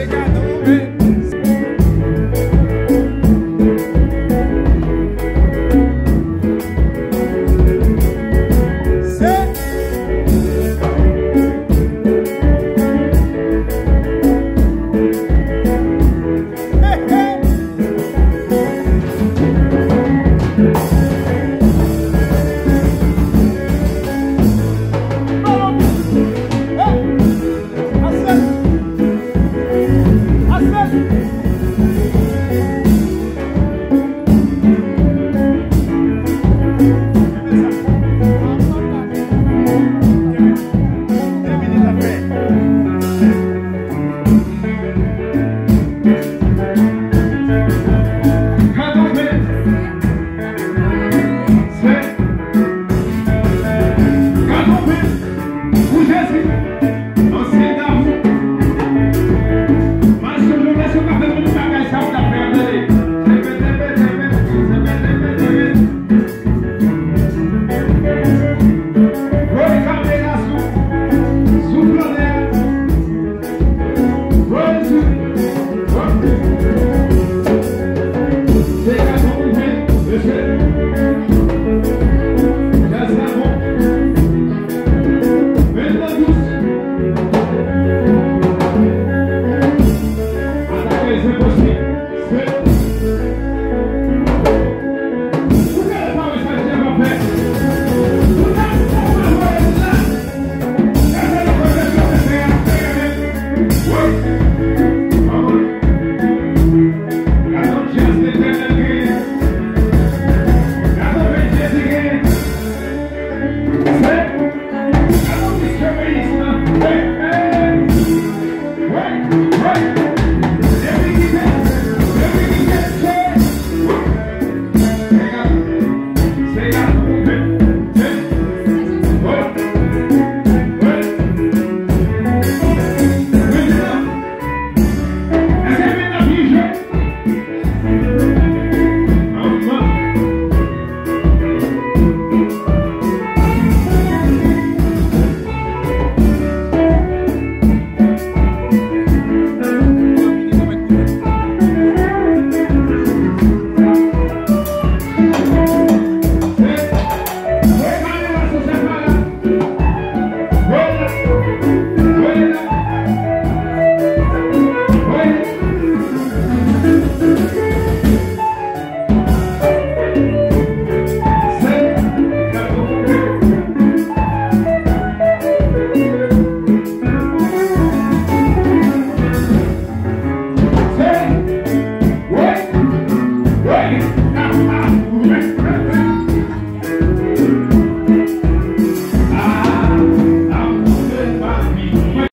They got the